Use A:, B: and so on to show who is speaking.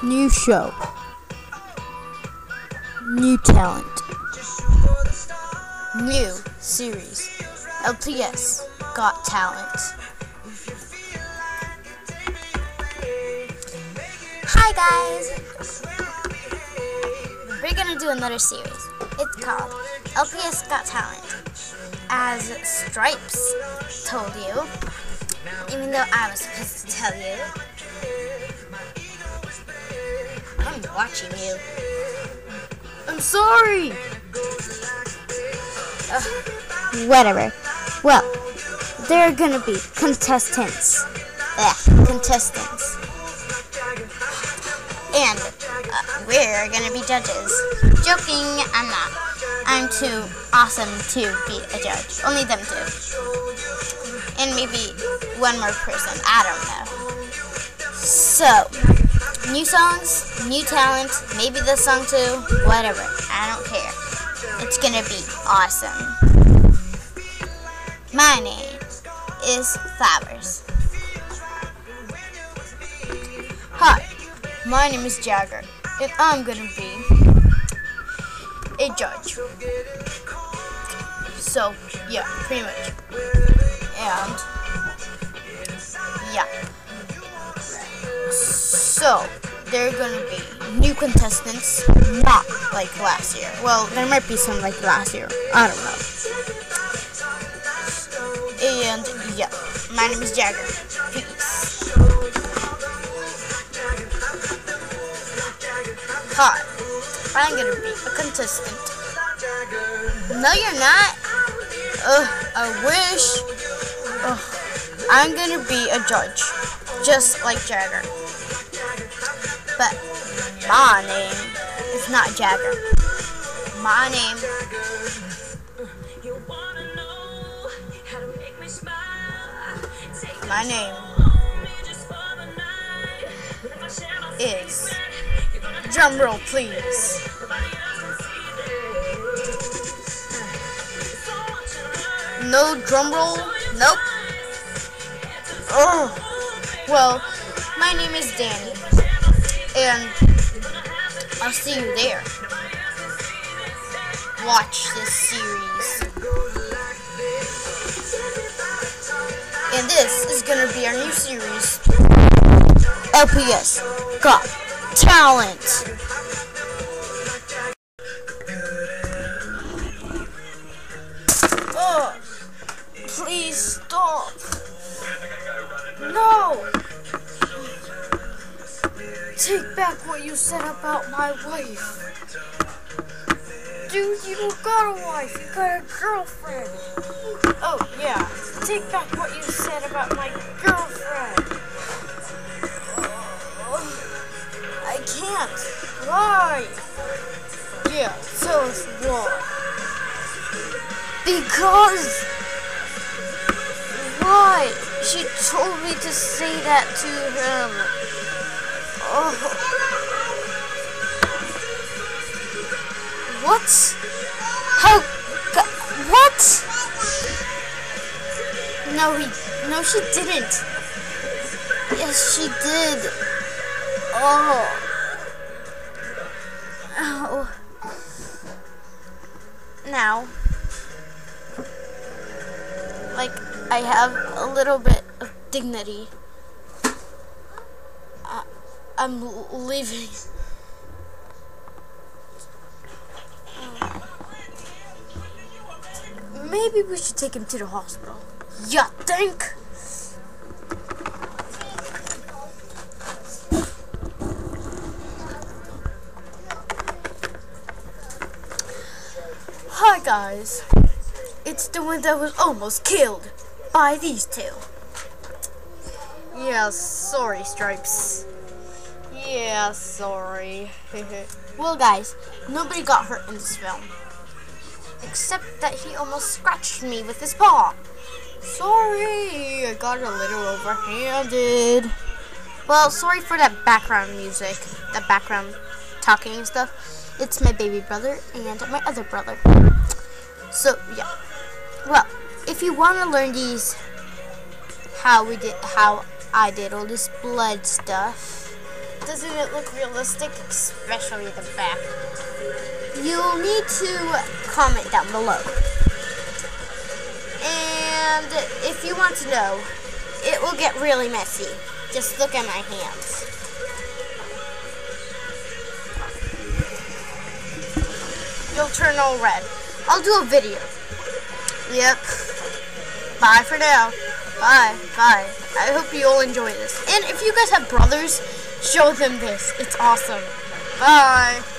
A: New show. New talent. New series. LPS Got Talent.
B: Hi guys! We're gonna do another series. It's called LPS Got Talent. As Stripes told you, even though I was supposed to tell you, I'm watching you.
A: I'm sorry!
B: Whatever. Well, there are gonna be contestants. Ugh, contestants. And uh, we're gonna be judges. Joking, I'm not. I'm too awesome to be a judge. Only them two. And maybe one more person. I don't know. So, new songs, new talent, maybe this song too, whatever. I don't care. It's gonna be awesome. My name is Flowers.
A: Hi, my name is Jagger, and I'm gonna be a judge. So, yeah, pretty much. And, yeah. So, there are gonna be new contestants, not like last year. Well, there might be some like last year. I don't know. And, yeah, my name is Jagger. Peace. Hi, I'm gonna be a contestant. No, you're not. Ugh, I wish. Ugh, I'm gonna be a judge, just like Jagger. But my name is not Jagger. My name My name is. Drum roll, please. No drum roll? Nope. Oh. Well, my name is Danny. And I'll see you there. Watch this series. And this is gonna be our new series. LPS Got Talent. Take back what you said about my wife. Dude, you don't got a wife. You got a girlfriend. Oh, yeah. Take back what you said about my girlfriend. Oh, I can't. Why? Yeah, tell us why. Because. Why? She told me to say that to him. Oh. What? How? What? No, he. No, she didn't. Yes, she did. Oh. Oh. Now, like, I have a little bit of dignity. I'm leaving. Maybe we should take him to the hospital. You think? Hi guys. It's the one that was almost killed by these two. Yeah, sorry, Stripes. Yeah, sorry. well, guys, nobody got hurt in this film. Except that he almost scratched me with his paw. Sorry, I got a little overhanded. Well, sorry for that background music, that background talking and stuff. It's my baby brother and my other brother. So, yeah. Well, if you want to learn these, how we did, how I did all this blood stuff, Doesn't it look realistic? Especially the back. You'll need to comment down below. And if you want to know, it will get really messy. Just look at my hands. You'll turn all red. I'll do a video. Yep. Bye for now. Bye. Bye. I hope you all enjoy this. And if you guys have brothers, show them this. It's awesome. Bye.